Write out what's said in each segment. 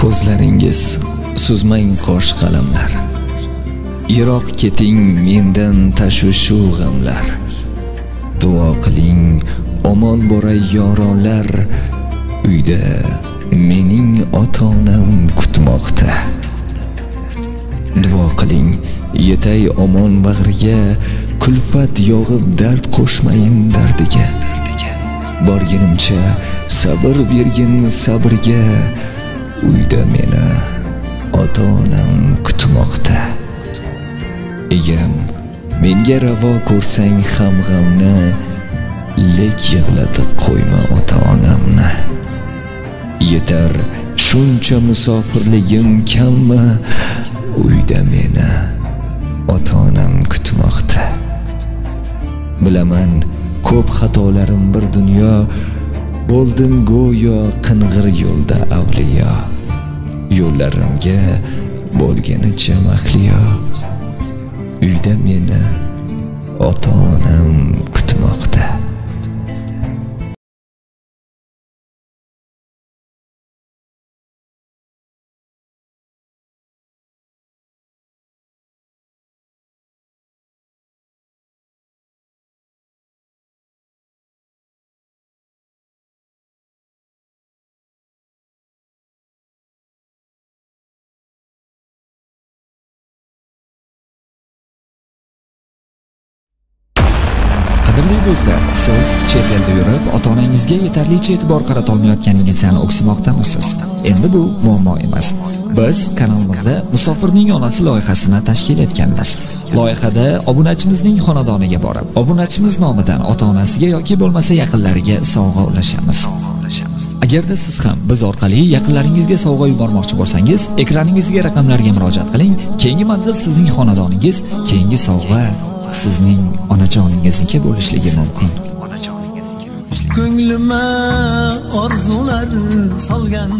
ko'zlaringiz suzmang qosh qalamlar. Yiroq keting mendan tashvishu g'amlar. Duo qiling omon boray yoronlar. Uyda mening ota onam kutmoqda. Duo qiling yetay omon bag'riga kulfat yog'ib dard qo'shmayin dardiga. Borgunimcha sabr bergin sabrga. Uyda meni ota onam kutmoqda. Egam menga ravo ko'rsang ham g'amni lek yig'latib qo'yma ota onamni yetar shuncha musofirligim kammi? Uyda meni ota onam kutmoqda. Bilaman ko'p xatolarim bir dunyo bo'ldim go'yo qing'ir yo'lda avliyo. Yo'llarimga bo'lganicha mahliyo. Uyda meni ota onam kutmoqda. Qadrli do'stlar, siz chet elda yurib, ota-onangizga yetarlicha e'tibor qaratolmayotganingizdan o'ksimoqdamisiz? Endi bu muammo emas. Biz kanalimizda Musofirning onasi loyihasini tashkil etganmiz. Loyihada obunachimizning xonadoniga borib, obunachimiz nomidan ota-onasiga yoki bo'lmasa yaqinlariga sovg'a ulashamiz. Agarda siz ham biz orqali yaqinlaringizga sovg'a yubormoqchi bo'lsangiz, ekraningizga raqamlarga murojaat qiling. Keyingi manzil sizning xonadoningiz, keyingi sovg'a sizning onajoningizniki bo'lishligi mumkin. ko'nglima orzular solgan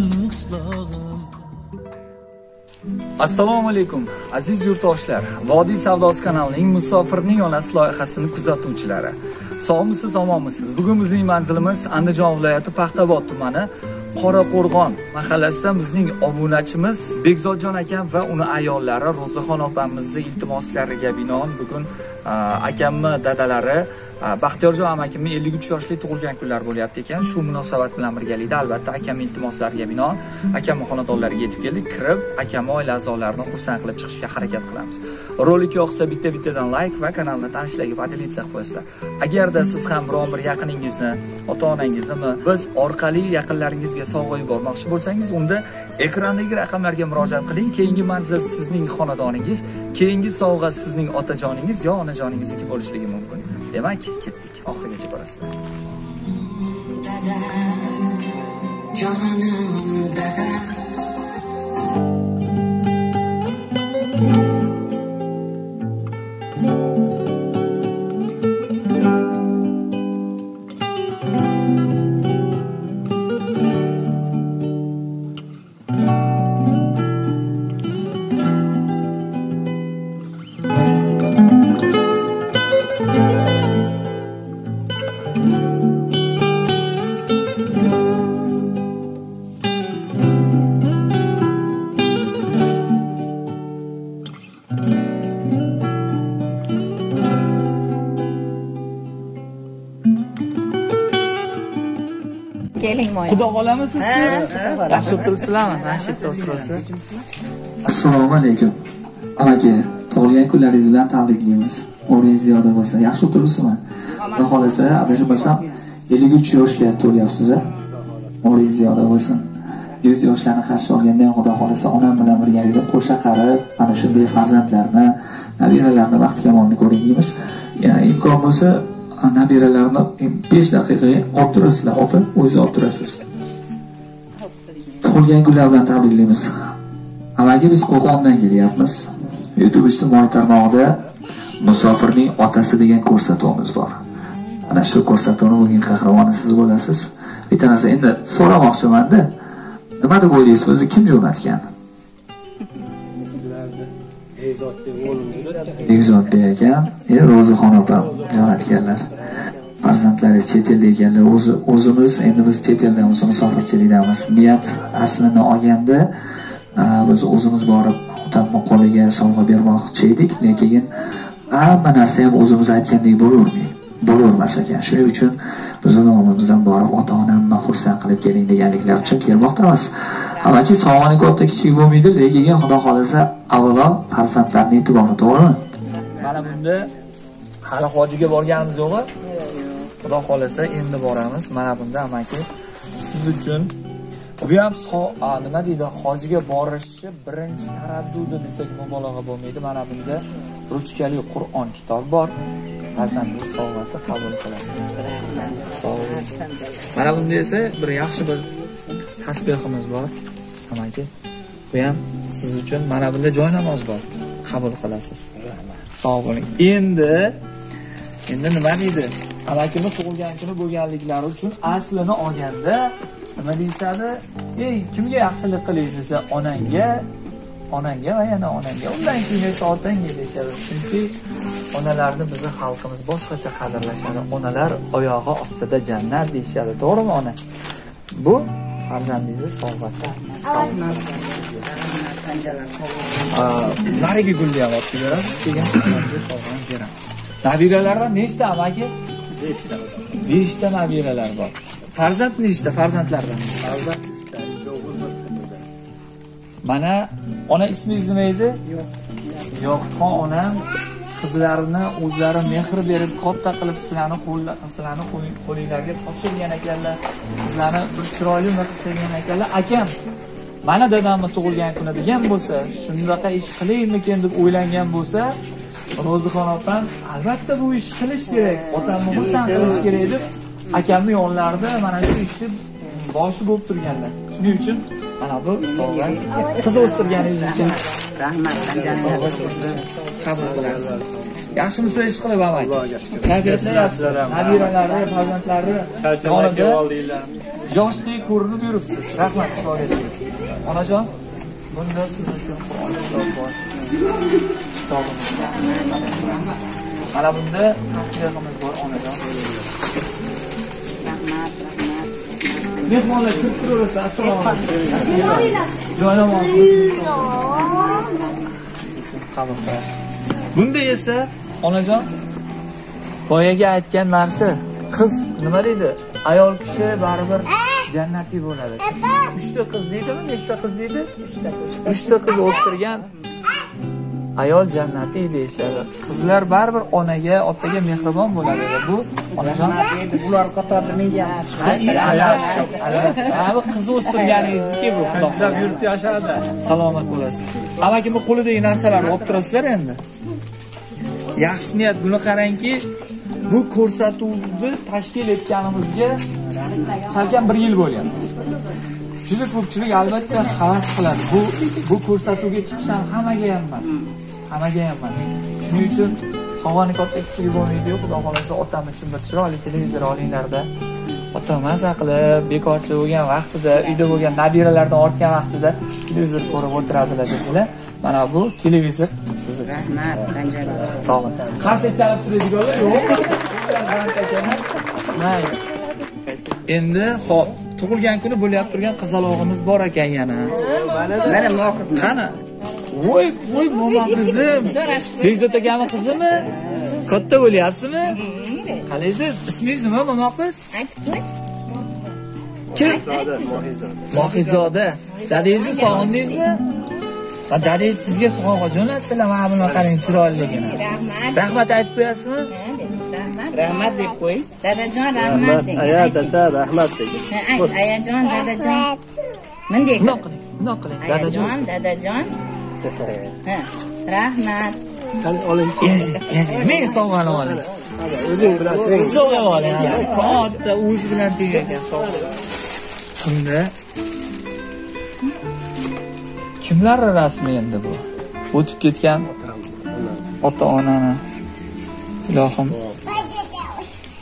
assalomu alaykum aziz yurtdoshlar. Vodiy savdosi kanalining musofirning onasi loyihasini kuzatuvchilari sog'misiz omonmisiz bugun bizning manzilimiz andijon viloyati paxtabod tumani qoraqo'rg'on mahallasidan bizning obunachimiz bekzodjon akam va uni ayollari ro'zaxon opamizni iltimoslariga binoan bugun akamni dadalari baxtiyorjon amakimni 53 yoshli tug'ilgan kunlari bo'lyapti ekan. Shu munosabat bilan birgalikda albatta akamni iltimoslariga binoan akamni xonadonlariga yetib keldik kirib akamni oila a'zolarini xursand qilib chiqishga harakat qilamiz. Rolik yoqsa bitta bittadan layk va kanalni tanishlarga поделиться qilib qo'yasizlar. Agarda siz ham biron bir yaqiningizni ota onangizni biz orqali yaqinlaringizga sovg'a yubormoqchi bo'lsangiz unda ekrandagi raqamlarga murojaat qiling. Keyingi manzil sizning xonadoningiz keyingi sovg'a sizning otajoningiz yo onajoningizniki bo'lishligi mumkin. Demak ketdik. Oxirigacha ko'rasizlar Canım dada. Xudo xohlami siz yaxshi o'tiribsizlarmi? Mana shu yerda o'tiribsiz assalomu alaykum. Amaki tug'ilgan kunlaringiz bilan tabriklaymiz umringiz ziyoda bo'lsin yaxshi o'tiribsizmi? Xudo xohlasa adashmasam ellik uch yoshga to'lyapsiz a umringiz ziyoda bo'lsin. Yuz yoshlarni qarshi olganda ham xudo xohlasa onam bilan birgalikda qo'sha qarib ana shunday farzandlarni nabiralarni baxti kamolini ko'ring deymiz yana imkon bo'lsa nabiralarni besh daqiqaga olib turasizlar opa o'zingiz olib turasiz tug'ilgan kunlar bilan tabriklaymiz. Avvalgi biz qo'qondan kelyapmiz. Youtube ijtimoiy tarmog'ida musofirning otasi degan ko'rsatuvimiz bor. Ana shu ko'rsatuvni bugun qahramoni siz bo'lasiz. Bitta narsa endi so'ramoqchimanda. Nima deb o'ylaysiz o'zi kim jo'natgan? Bekzodbek akam, e ro'zixon opam jo'natganlar. Farzandlari chet elda ekanlar o'zi o'zimiz endi biz chet eldamiz musofirchilikdamiz. Niyat aslini olganda biz o'zimiz borib otamni qo'liga sovg'a bermoqchi edik lekin hamma narsa ham o'zimiz aytgandek bo'lavermaydi bo'lavermas ekan. Shuning uchun bizni nomimizdan borib ota onamni xursand qilib keling deganliklar uchun kelmoqdamiz. Hammaki sovg'ani katta kichik bo'lmaydi lekin xudo xohlasa avvalo farzandlarni e'tibori to'g'rimi? Mana bunda hali hojiga borganimiz yo'q xudo xohlasa endi boramiz. Mana bunda amaki siz uchun bu ham nima deydi hojiga borishni birinchi taraddudi desak mubolag'a bo'lmaydi. Mana bunda ruchkali qur'on kitob bor. Farzandingiz sovg'asi qabul qilasiz. Sog' bo'ling mana bunda esa bir yaxshi bir tasbehimiz bor. Amaki bu ham siz uchun mana bunda joy namoz bor. Qabul qilasiz. Sog' bo'ling. Endi endi nima deydi? Amakimni tug'ilgan kuni bo'lganliklari uchun aslini olganda nima deyishadi ey kimga yaxshilik qiling desa onangga onangga va yana onangga. Undan keyin esa otangga deyishadi. Chunki onalarni bizni xalqimiz boshqacha qadrlashadi. Onalar oyog'i ostida jannat deyishadi to'g'rimi ona? Bu farzandingizni sovg'asi narigi gulni ham olib kelamiz keyin sovg'ani beramiz. Nabiralardan nechta amaki beshta. Beshta nabiralar bor. Farzand nechta? Farzandlardan farzand mana ona ismingiz nima edi yo'qxon onam qizlarini o'zlari mehr berib katta qilib sizlarni sizlarni qo'linglarga topshirgan ekanlar. Sizlarni bir chiroyli bir qilgan ekanlar. Akam mana dadamni tug'ilgan kuni degan bo'lsa shunaqa ish qilaymikin deb o'ylangan bo'lsa ro'zixon opam albatta bu ishni qilish kerak. Otamni xursand qilish kerak deb akamni yonlarida mana shu ishni boshi bo'lib turganlar. Shuning uchun mana bu sovg'a qiz o'stirganingiz uchun sizni qabul qilasiz yaxshimisizlar ish qilib amaki kayfiyatlar yaxshi nabiralari farzandlari yonida yoshdek ko'rinib yuribsiz. Rahmat xudoga onajon bunda siz uchun qur'on kitob bor. Mana bunda tasbehimiz bor onajon. Mehmonlar kirib turaversa assalomu alaykum. Joynamoz qabul qilasiz bunda esa onajon boyagi aytgan narsa qiz nima deydi? Ayol kishi baribir jannatiy bo'ladi. uchta qiz deydimi? Nechta qiz deydi? Uchta qiz. O'stirgan ayol jannatiy deyishadi. Qizlar baribir onaga otaga mehribon bo'ladi. Bu onajon ular qatorida menga ha bu qiz o'stirganingizniki bu qizlar yurib yashadi. Salomat bo'lasiz. Amakimni qo'lidagi narsalarni olib turasizlar endi? Yaxshi niyat. Buni qarangki bu ko'rsatuvni tashkil etganimizga salkam bir yil bo'lyapti juda ko'pchilik albatta havas qiladi. Bu bu ko'rsatuvga chiqish ham hammaga ham emas. Hammaga ham emas. Shuning uchun sovg'ani katta kichigi bo'lmaydiyu xudo xohlasa otam uchun bir chiroyli televizor olinglarda. Ota maza qilib bekorchi bo'lgan vaqtida uyda bo'lgan nabiralardan ortgan vaqtida televizor ko'rib o'tiradilar dedilar. Mana bu televizor siz uchun. Rahmat sog' bo'ling qarsak chalib turadiganlar yo'q. Mayli. Endi hop tug'ilgan kuni bo'layap turgan qizalog'imiz bor ekan yana. Mana moqiz qani? Voy voy momo qizim. Bekzod akani qizimi? Katta bo'lyapsizmi? Qalaysiz ismingiz nima momo qiz kim? Mohizoda dadangizni sog'indingizmi? Va dadangiz sizga sovg'a jo'natdilar mana buni qarang chiroyliligini. Rahmat. Rahmat aytib qo'yasizmi rahmat rahmat deb qo'y dadajon rahmat deng aya dada rahmat. Degan ayt ayajon dadajon bunday bundoq qiling bundoq qiling dadajon dadajon ha rahmat. Oling men sovg'ani oling o'zing bilan teng sovg'a oling katta o'zi bilan teng ekan sovg'a bunda kimlarni rasmi endi bu? O'tib ketgan ota onani ilohim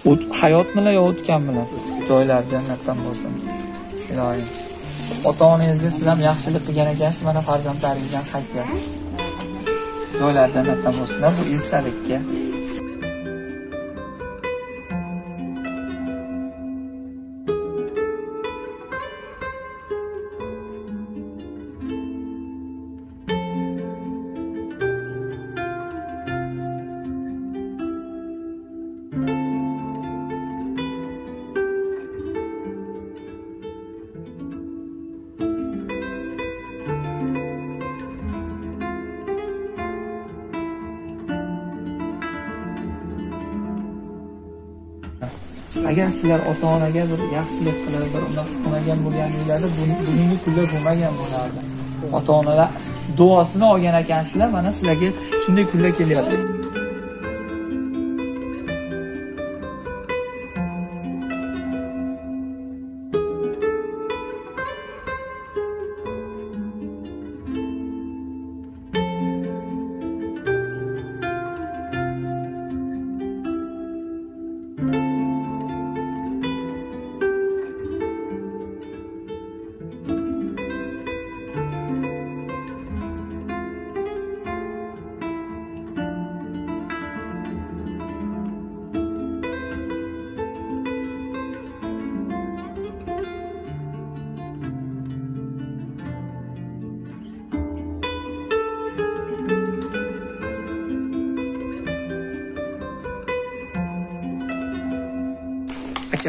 hayot hayotmilar yo o'tganmilar joylari jannatdan bo'lsin. Ilohim ota onangizga siz ham yaxshilik qilgan ekansiz mana farzandlaringizdan qaytgan. Joylari jannatdan bo'lsinlar bu esdalikka agar sizlar ota onaga bir yaxshilik qilib bir unaqa qilmagan bo'lganinglarda bugungi kunda bo'lmagan bo'lardi. Ota onalar duosini olgan ekansizlar mana sizlarga shunday kunlar kelyapti.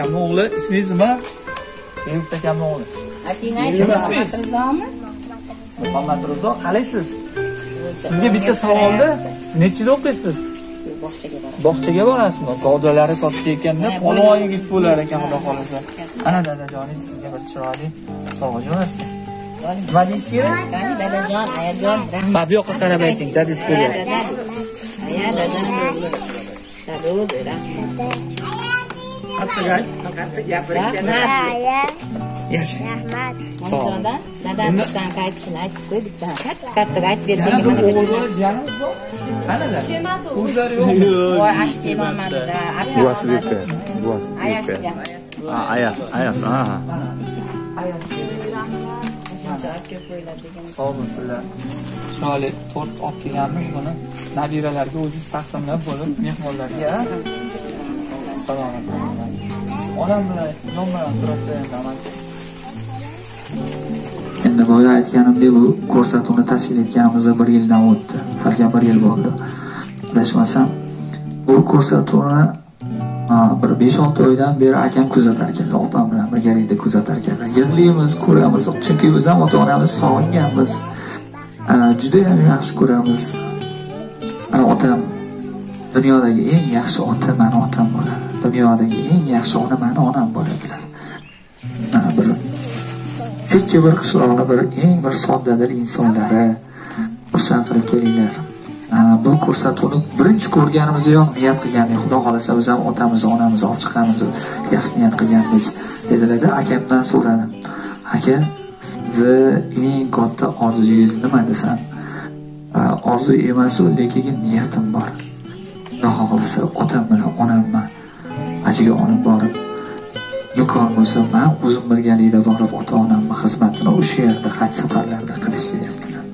Akamni o'g'li ismingiz nima? Yunus akamni o'g'li Muhammad Rizomi? muhammad rizo qalaysiz? Sizga bitta savolda nechida o'qiysiz Bog'chaga boradi. bog'chaga borasizmi? Gavdalari katta ekanda polvon yigit bo'lar ekan xudo xohlasa. Ana dadajoningiz sizga bir chiroyli sovg'a jo'natdi nima deyish kerak? Dadajon, ayajon, mana bu yoqqa qarab ayting dadingiz Aya ko'ryapti. Aya dadam rahmat. qattiq ayt Rahmat. yashang Monizoda, dadam ishdan qaytishini aytib qo'y bitta. Qattiq qattiq aytib yana bersang bir mana o'g'il bitta. bola jiyanimiz bor qanalar o'zlari yo'q Voy, ash kelolmadi-da. Buvasi berdi. Buvasi Ayasiga. Ayas, ayas, ha. Shuncha aka qo'yiladi degan. sog' bo'lsinlar chiroyli tort olib kelganmiz buni nabiralarga o'zingiz taqsimlab bo'lib mehmonlarga? Salomat bo'linglar. onam bilan yonma-yon turasiz endi endi boya aytganimdek bu ko'rsatuvni tashkil etganimizda bir yildan o'tdi. Salkam bir yil bo'ldi. Adashmasam bu ko'rsatuvni bir besh olti oydan beri akam kuzatar ekanlar opam bilan birgalikda kuzatar ekanlar yig'laymiz ko'ramiz chunki biz ham ota onamiz sog'inganmiz judayam yaxshi ko'ramiz. Otam dunyodagi eng yaxshi ota mani otam bo'ladi. Dunyodagi eng yaxshi ona mani onam bo'ladilar. Mana bir chekka bir qishloqni bir eng bir soddadil insonlari xursand qilib kelinglar bu ko'rsatuvni birinchi ko'rganimizdayoq niyat qilgandik. Xudo xohlasa biz ham otamizni onamizni olib chiqamiz yaxshi niyat qilgandik dedilarda akamdan so'radim. Aka sizni eng katta orzungiz nima desam? Orzu emasu lekin niyatim bor. Xudo xohlasa otam bilan onamni achiga olib borib imkon bo'lsa man o'zim birgalikda borib ota onamni xizmatini o'sha yerda haj safarlarida qilishni deyaptilar.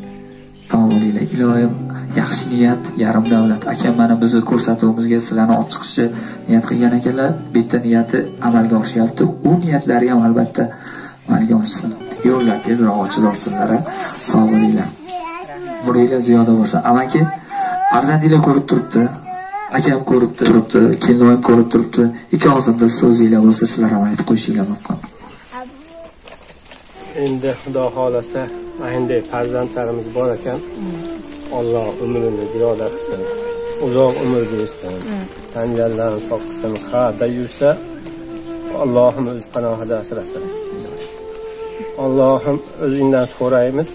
Sog' iloyim yaxshi niyat yarim davlat akam mana bizni ko'rsatuvimizga sizlarni olib chiqishni niyat qilgan ekanlar. Bitta niyati amalga oshyapti u niyatlari ham albatta amalga oshsin. Yo'llar tezroq ochilorsinlar a. sog' bo'linglar. Umringlar ziyoda bo'lsin amaki farzandinglar ko'rib turibdi. Akam ko'rib turibdi kelinoyim ko'rib turibdi ikki og'zimda so'zinglar bo'lsa sizlar ham aytib qo'yishinglar mumkin Endi Xudo xohlasa ayniday farzandlarimiz bor ekan. Alloh umrini ziyoda qilsin. Uzoq umr bersin. Tanjallarini sog' qilsin. Qayerda yursa Allohim o'z panohida asrasin. Allohim o'zingdan so'raymiz.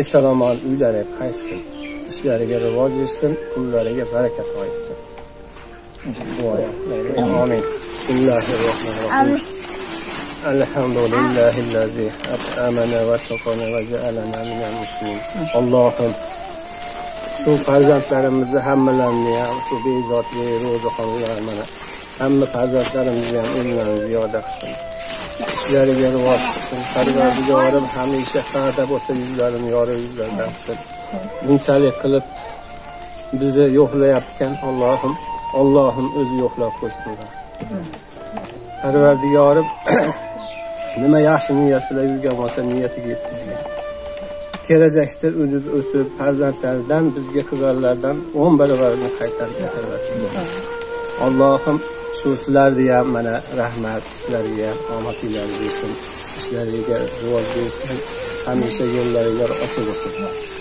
eson omon uylariga qaytsin. Ishlariga rivoj bersin, pullariga baraka to'ysin. Duoya. Amin. Bismillahirrohmanirrohim. الحمد لله الذي أطعمنا وسقنا وجعلنا من المسلمين Allohim shu farzandlarimizni hammalarini ham shu bezotli ro'zaxonlar mana hamma farzandlarimizni ham umrlarini ziyoda qilsin ishlariga rivoj qilsin parvardigorim hamisha qayerda bo'lsa yuzlarini yorib yuzlaridan qilsin Bunchalik qilib bizni yo'qlayotgan Allohim Allohim o'zi yo'qlab qo'ysin. Parvardigorim nima yaxshi niyat bilan yurgan bo'lsa niyatiga yetkazgan. Kelajakda o'zib o'sib farzandlaridan bizga qilganlardan o'n barobarini qaytarib allohim shu sizlarni ham mana rahmat sizlarga ham bersin ishlaringga rivoj bersin hamisha yo'llaringlar ochiq bo'lsin.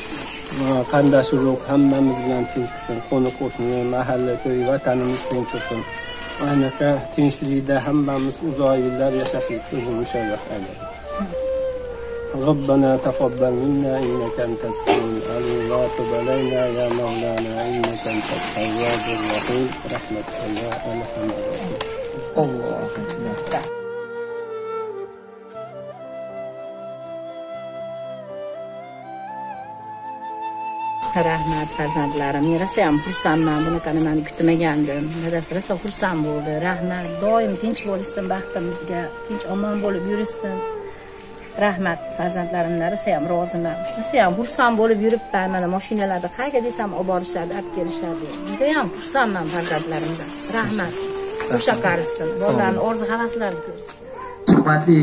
qandash urug' hammamiz bilan tinch qilsin qo'ni qo'shni mahalla ko'y vatanimiz tinch bo'lsin anaqa tinchlikda hammamiz uzoq yillar yashashlikka musharraf aylaydi ربنا تقبل منا انك انت السميع العليم وتب علينا يا مولانا انك انت التواب الرحيم برحمتك يا ارحم الراحمين Allohu akbar. rahmat farzandlarim. Yarasa ham xursandman bunaqani man kutmagandim. Dadasi rosa xursand bo'ldi. Rahmat doim tinch bo'lishsin baxtimizga. Tinch omon bo'lib yurishsin. Rahmat farzandlarimdan rosa ham roziman. Rosa ham xursand bo'lib yuribman. Mana mashinalarda qayerga desam olib borishadi olib kelishadi. Judayam xursandman farzandlarimdan. Rahmat. O'sha qarisin. Bolalarni orzu havaslarini ko'rsin. Hurmatli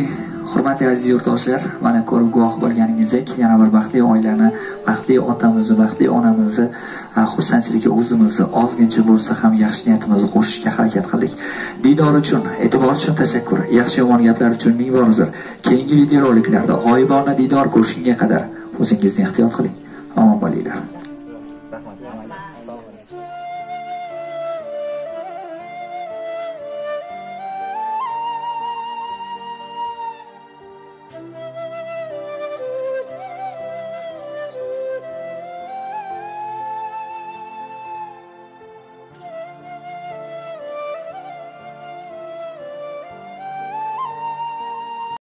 hurmatli aziz yurtdoshlar mana ko'rib guvoh bo'lganingizdek yana bir baxtli oilani baxtli otamizni baxtli onamizni a, xursandchiligiga o'zimizni ozgincha bo'lsa ham yaxshi niyatimizni qo'shishga harakat qildik. Diydor uchun e'tibor uchun tashakkur yaxshi yomon gaplar uchun ming bor uzr keyingi videoroliklarda g'oyibona diydor ko'rishgunga qadar o'zingizni ehtiyot qiling. Omon bo'linglar.